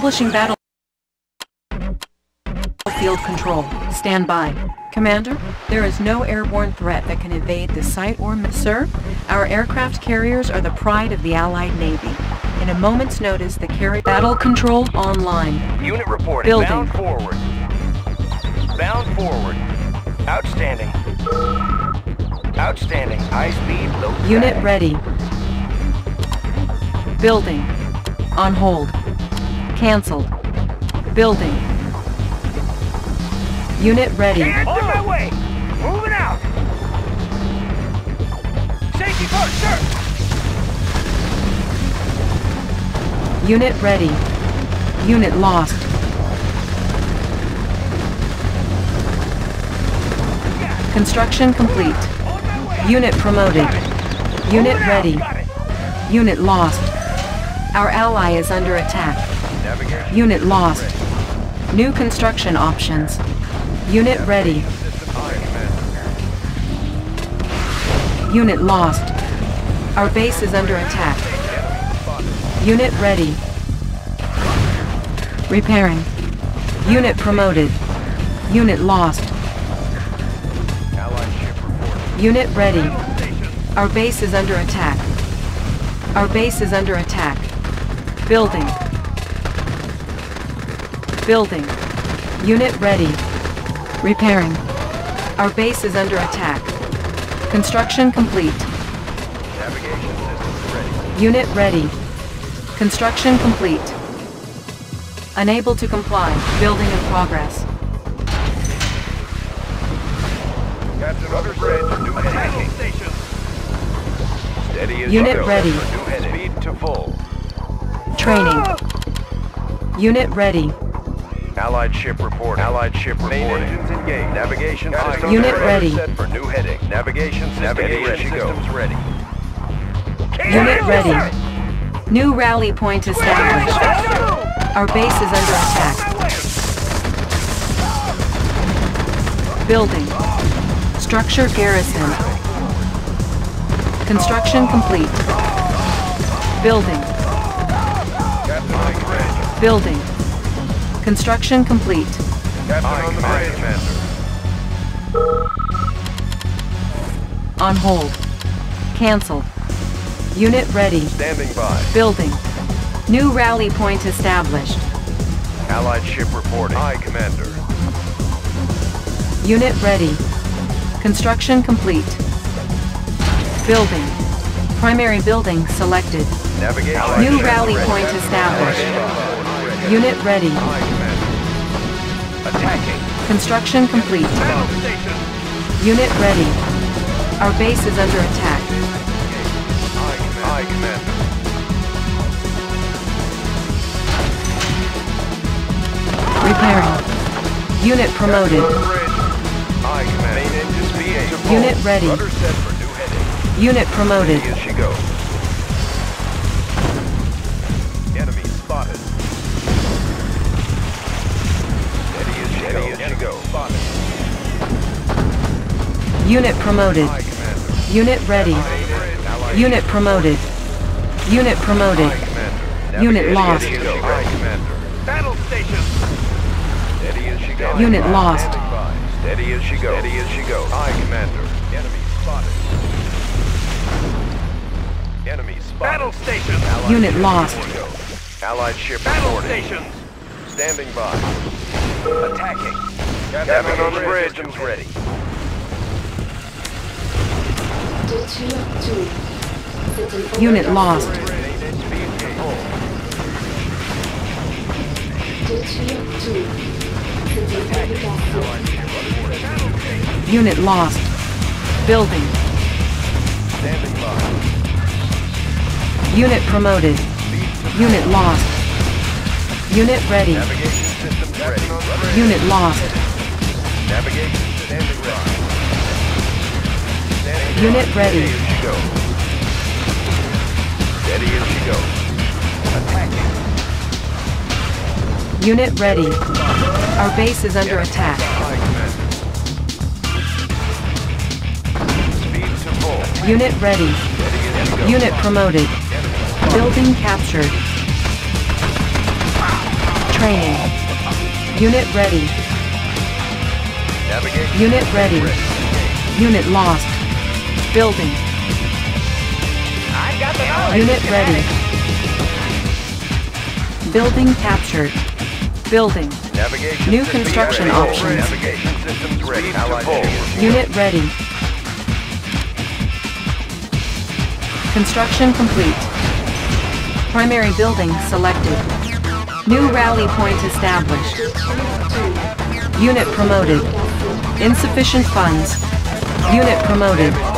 Establishing battle field control. Stand by. Commander, there is no airborne threat that can invade the site or... Sir, our aircraft carriers are the pride of the Allied Navy. In a moment's notice, the carrier... Battle control online. Unit reporting. Building. Bound forward. Bound forward. Outstanding. Outstanding. High speed, low Unit ready. Building. On hold. Cancelled. Building. Unit ready. On my way! Moving out! Safety first, sir! Unit ready. Unit lost. Construction complete. On my way! Unit promoted. Unit ready. Unit lost. Our ally is under attack. Unit lost. New construction options. Unit ready. Unit lost. Our base is under attack. Unit ready. Repairing. Unit promoted. Unit lost. Unit ready. Our base is under attack. Our base is under attack. Building. Building. Unit ready. Repairing. Our base is under attack. Construction complete. Navigation systems ready. Unit ready. Construction complete. Unable to comply. Building in progress. Captain understand new heading. Station. Steady as Unit you go. ready. New heading. Speed to full. Training. Unit ready. Allied ship reporting. Allied ship reporting. Main engines engaged. Navigation system Unit ready. Set for new heading. Navigation system Navigation ready. systems ready. Unit ready. New rally point established. Our base is under attack. Building. Structure garrison. Construction complete. Building. Captain on the bridge. Building. Construction complete. Captain on the bridge. On hold. Cancel. Unit ready. Standing by. Building. New rally point established. Allied ship reporting. Aye, Commander. Unit ready. Construction complete. Building. Primary building selected. Navigation. New rally point established. Unit ready. Attacking. Construction complete. Unit ready. Our base is under attack. Aye. Repairing. Unit promoted. Aye, Commander. Unit ready. Unit promoted. Unit promoted. Unit ready. Unit promoted. Unit promoted. Aye, Commander. Unit lost. Steady as she goes. Aye, Commander. Battle station. Steady as she goes. Unit lost. Steady as she goes. Steady as she goes. Aye, Commander. Enemy spotted. Enemy spotted. Battle station. Allied Unit lost. ready to go. Allied ship Battle reporting. stations. Standing by. Attacking. Captain on the bridge. Systems ready. Unit lost. Unit lost. Building. Unit promoted. Unit lost. Unit ready. Unit lost. Unit ready. Steady as she goes. Steady as she goes. Attacking. Unit ready. Our base is under attack. Speed to full. Unit ready. Unit promoted. Building captured. Training. Unit ready. Unit ready. Unit lost. Building. I got the. Unit ready. Building captured. Building. Navigation. New construction ready. options. Navigation systems ready. Allied. Unit ready. Construction complete. Primary building selected. New rally point established. Unit promoted. Insufficient funds. Unit promoted.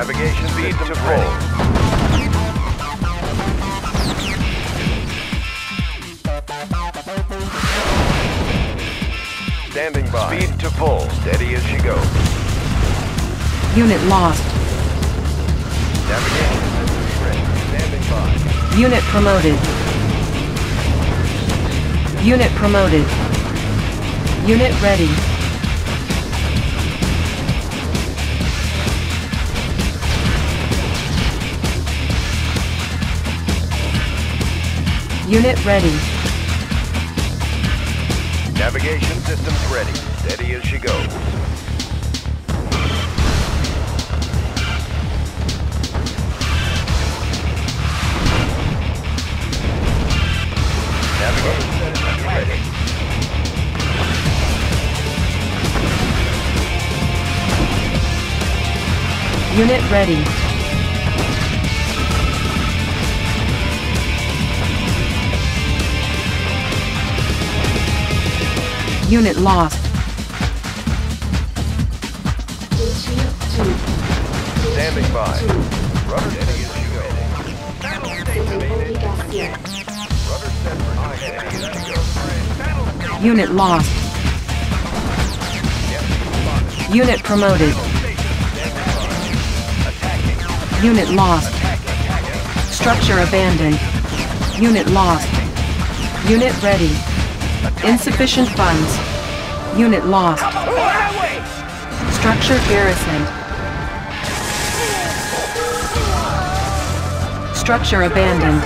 Navigation speed to full. Standing by. Speed to full. Steady as she goes. Unit lost. Navigation systems ready. Standing by. Unit promoted. Unit promoted. Unit ready. Unit ready. Navigation systems ready. Steady as she goes. Navigation systems ready. Unit ready. Unit lost. Standing by. Rudder steady as she goes. Rudder set for high steady as she goes. Unit lost. Unit promoted. Unit lost. Structure abandoned. Unit lost. Unit ready. Insufficient funds. Unit lost. Structure garrisoned. Structure abandoned.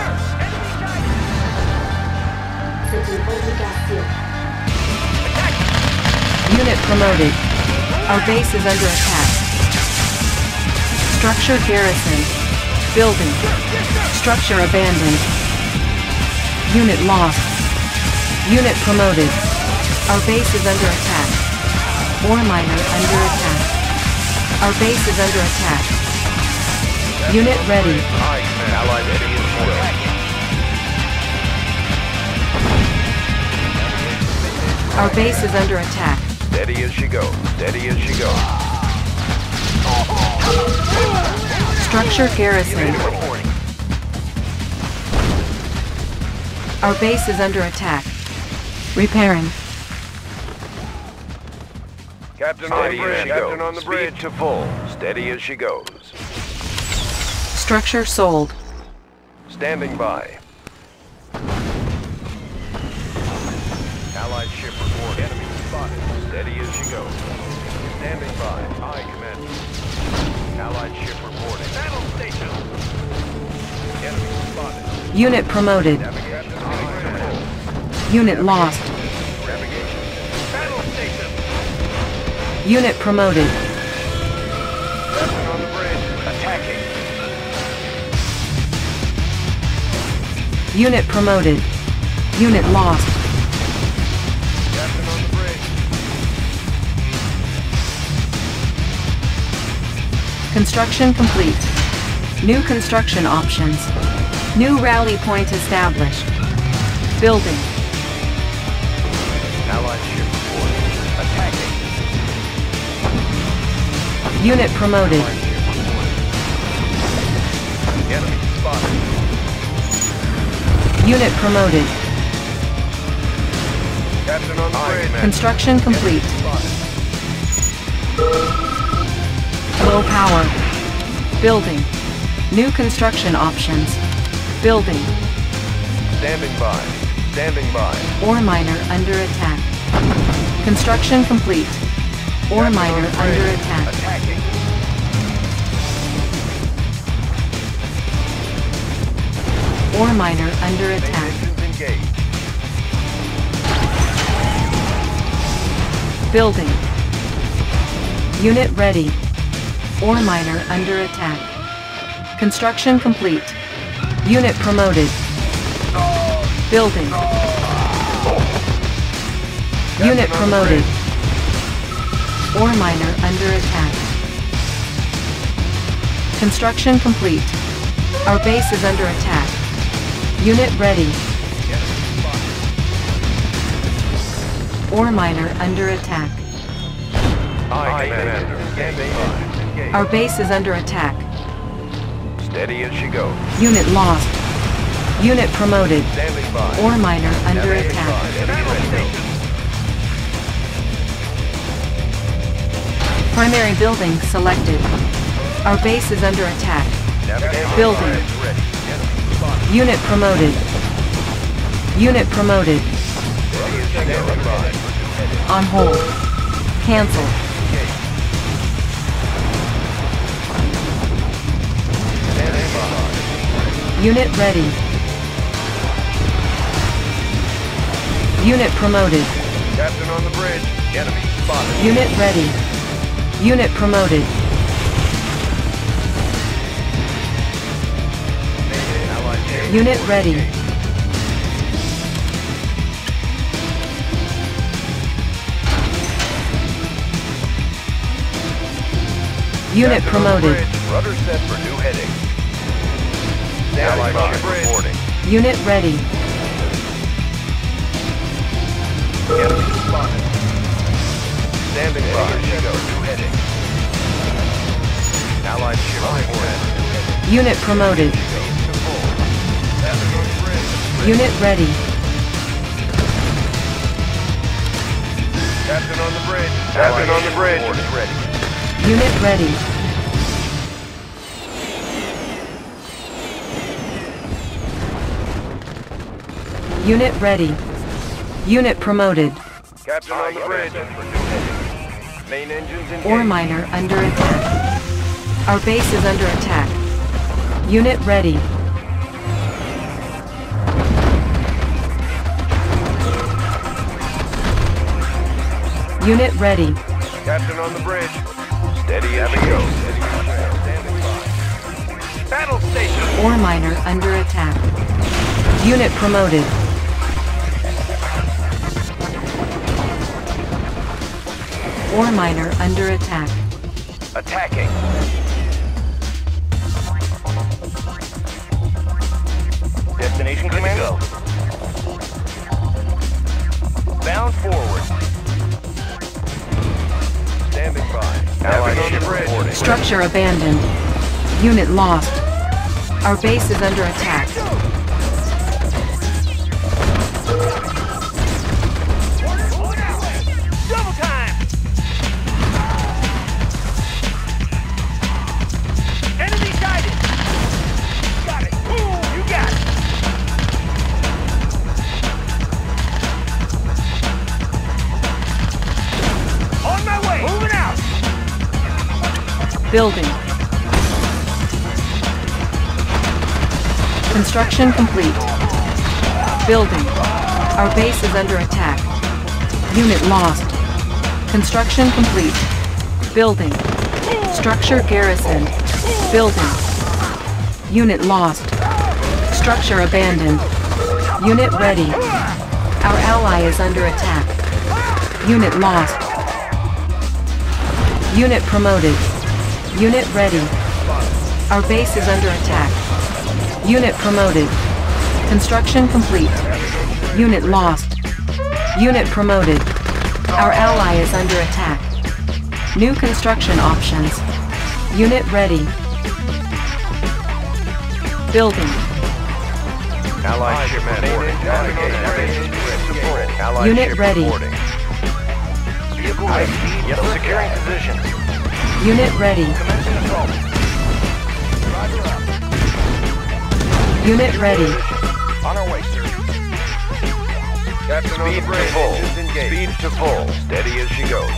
Unit promoted. Our base is under attack. Structure garrisoned. Building. Structure abandoned. Unit lost. Unit promoted. Our base is under attack. Ore miner under attack. Our base is under attack. Unit ready. Allied enemy is attacking. Our base is under attack. Steady as she goes. Steady as she goes. Structure garrison. Our base is under attack. Repairing. Captain on the bridge. Captain on the bridge. Speed to full. Steady as she goes. Structure sold. Standing by. Allied ship report. Enemy spotted. Steady as she goes. Standing by. Aye, Commander. Allied ship reporting. Battle station. Enemy spotted. Unit promoted. Navigation speed Unit lost. Unit promoted. Unit promoted. Unit lost. Construction complete. New construction options. New rally point established. Building. Allied ship. Attacking. Unit promoted. Allied ship reporting. Enemy spotted. Unit promoted. Captain on the. Construction complete. Low power. Building. New construction options. Building. Standing by. Standing by. Ore miner under attack. Construction complete. Ore miner under attack. Attacking. Ore miner under attack. Building. Unit ready. Ore miner under attack. Construction complete. Unit promoted. Building. Unit on the promoted. Ore miner under attack. Construction complete. Our base is under attack. Unit ready. Ore miner under attack. Aye, Commander. Our base is under attack. Steady as she goes. Unit lost. Unit promoted. Standing by. Ore miner under Navigating attack. Primary building selected. Our base is under attack. Building. Unit promoted. Unit promoted. Steady as she goes. by. On hold. Cancel. Unit ready. Unit promoted. Captain on the bridge. Enemy spotted. Unit ready. Unit promoted. Unit ready. Unit Captain on the promoted. Rudder set for new heading. Allied ship reporting. Unit ready. Enemy spotted. Standing by. Here she goes. New heading. Allied ship reporting. Unit promoted. Captain on the bridge. Unit ready. Captain on the bridge. Captain on the bridge. Ready. Unit ready. Unit ready. Unit promoted. Captain on the bridge. Main engines engaged. Ore miner under attack. Our base is under attack. Unit ready. Unit ready. Captain on the bridge. Steady as she goes. Battle station. Ore miner under attack. Unit promoted. Ore miner under attack. Attacking. Destination command. Bound forward. Standing by. Allied ship reporting. Structure abandoned. Unit lost. Our base is under attack. Building. Construction complete. Building. Our base is under attack. Unit lost. Construction complete. Building. Structure garrisoned. Building. Unit lost. Structure abandoned. Unit ready. Our ally is under attack. Unit lost. Unit promoted. Unit ready. Our base is under attack. Unit promoted. Construction complete. Unit lost. Unit promoted. Our ally is under attack. New construction options. Unit ready. Building. Allied ship reporting. Navigate. Support. Allied Unit ready. Vehicle ready. Yes, securing position. Unit ready. Unit ready. On our way, sir. Captain on the Speed to bridge. full. Speed to full. Steady as she goes.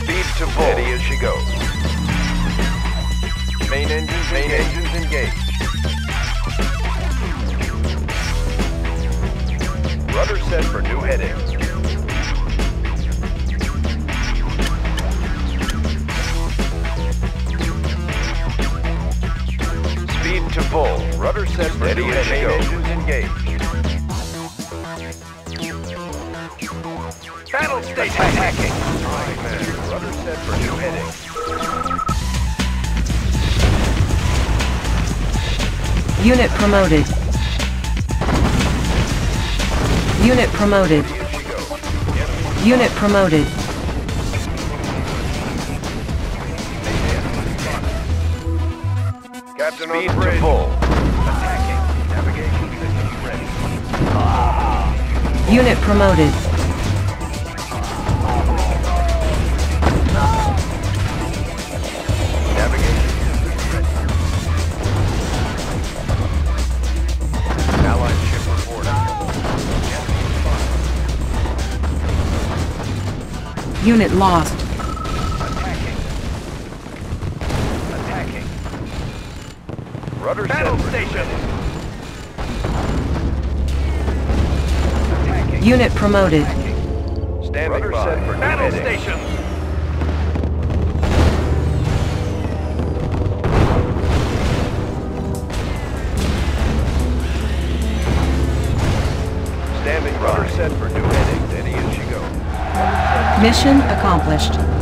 Speed to full. Steady as she goes. Main engines Main engaged. engines engaged. Rudder set for new heading. Rudder set for Steady new as she Engines engaged. Battle station hacking. Aye, Rudder set for new heading. Unit promoted. Unit promoted. Steady as she goes. Unit promoted. Captain Speed on the to bridge. full. Enemy spotted. Unit lost. Attacking. Attacking. Rudder Battle station. Unit promoted. Standing Rudder by. set for new Battle heading. station. Standing rudder set for new heading. Steady as she goes. Mission accomplished.